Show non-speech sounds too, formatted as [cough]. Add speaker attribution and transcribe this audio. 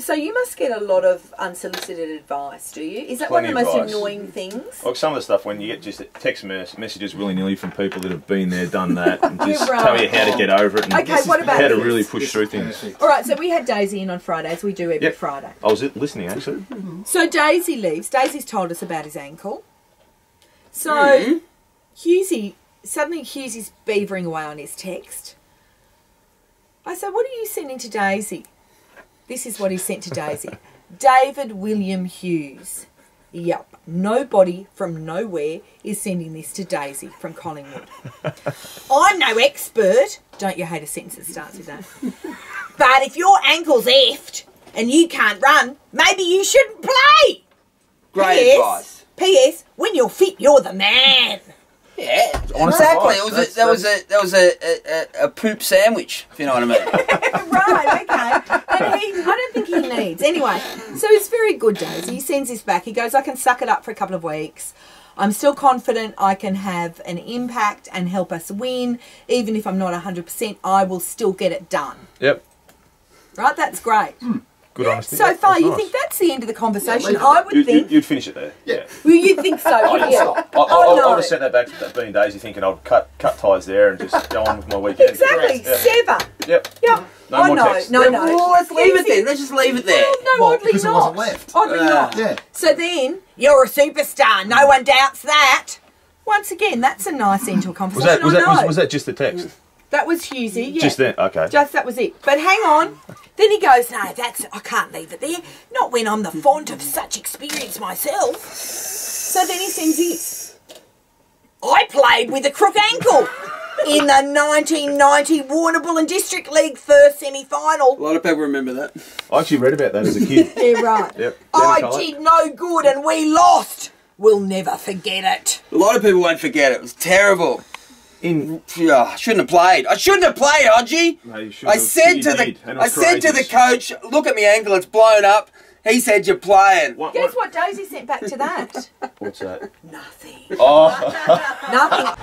Speaker 1: So you must get a lot of unsolicited advice, do you? Is that one of the most
Speaker 2: advice.
Speaker 1: annoying things?
Speaker 2: Like some of the stuff when you get just text mes- messages willy nilly from people that have been there, done that, and [laughs] just
Speaker 1: You're
Speaker 2: tell you how to get over it and
Speaker 1: Okay, what about
Speaker 2: how to really push through things.
Speaker 1: All right, so we had Daisy in on Fridays. We do every
Speaker 2: Yep.
Speaker 1: Friday.
Speaker 2: I was listening actually.
Speaker 1: So Daisy leaves. Daisy's told us about his ankle. So Hughesy, suddenly Hughesy's beavering away on his text. I said, What are you sending to Daisy? This is what he sent to Daisy. [laughs] David William Hughes. Yep, nobody from nowhere is sending this to Daisy from Collingwood. [laughs] I'm no expert. Don't you hate a sentence that starts with that? [laughs] But if your ankle's effed and you can't run, maybe you shouldn't play.
Speaker 3: Great
Speaker 1: P.S.
Speaker 3: advice.
Speaker 1: P.S. When you're fit, you're the man.
Speaker 3: Yeah,
Speaker 2: Honest
Speaker 3: exactly. It was a,
Speaker 2: That's-
Speaker 3: that was a that was a, a, a, a poop sandwich, if you know what I mean.
Speaker 1: right, okay. And he, I don't think he needs. Anyway, so it's very good, Daisy. He sends this back. He goes, I can suck it up for a couple of weeks. I'm still confident I can have an impact and help us win. Even if I'm not 100%, I will still get it done.
Speaker 2: Yep.
Speaker 1: Right? That's great. Hmm.
Speaker 2: Good honesty.
Speaker 1: So
Speaker 2: Yeah,
Speaker 1: far,
Speaker 2: that's
Speaker 1: you
Speaker 2: nice.
Speaker 1: think that's the end of the conversation?
Speaker 4: leave it
Speaker 1: I would think
Speaker 2: You,
Speaker 1: think.
Speaker 2: would finish it there.
Speaker 4: Yeah.
Speaker 1: well, you'd think so,
Speaker 2: I, [laughs] oh,
Speaker 1: wouldn't you?
Speaker 2: I, I,
Speaker 1: Oh,
Speaker 2: I,
Speaker 1: no.
Speaker 2: would have sent that back to being Daisy, thinking I'd cut cut ties there and just go on with my weekend.
Speaker 1: Exactly.
Speaker 2: Yeah.
Speaker 1: Sever.
Speaker 2: Yep.
Speaker 1: Yeah.
Speaker 2: No
Speaker 1: oh,
Speaker 2: more
Speaker 1: no,
Speaker 2: text.
Speaker 1: no,
Speaker 3: Yeah,
Speaker 1: no.
Speaker 3: Well, let's leave it there. Let's just leave it there.
Speaker 1: Well, no,
Speaker 4: Well,
Speaker 1: oddly
Speaker 4: because it
Speaker 1: not.
Speaker 4: wasn't left.
Speaker 1: Oddly
Speaker 3: Ah.
Speaker 1: not.
Speaker 4: Yeah.
Speaker 1: So then, you're a superstar. No one doubts that. Once again, that's a nice end to a
Speaker 2: Was that was that was, was that just the text?
Speaker 1: That was Hughesy, yeah.
Speaker 2: Just then. Okay.
Speaker 1: Just that was it. But hang on. Then he goes, no, that's I can't leave it there. Not when I'm the font of such experience myself. So then he sends this. I played with a crook ankle in the 1990 Warrnambool and District League first semi-final.
Speaker 3: A lot of people remember that.
Speaker 2: I actually read about that as a kid. [laughs]
Speaker 1: Yeah, right. [laughs]
Speaker 2: Yep.
Speaker 1: I
Speaker 2: Technicolor.
Speaker 1: did no good and we lost. We'll never forget it.
Speaker 3: A lot of people won't forget it. It was terrible.
Speaker 2: In
Speaker 3: Yeah, I shouldn't have played. I shouldn't have played, Hodgie.
Speaker 2: No, you should
Speaker 3: I said to the
Speaker 2: did, and it
Speaker 3: I said to the coach, "Look at my ankle. It's blown up." He said, "You're playing."
Speaker 2: what,
Speaker 1: Guess
Speaker 2: what,
Speaker 1: what Daisy sent back to that?
Speaker 2: what's that?
Speaker 1: Nothing.
Speaker 2: Oh. [laughs]
Speaker 1: Nothing.
Speaker 5: Nova.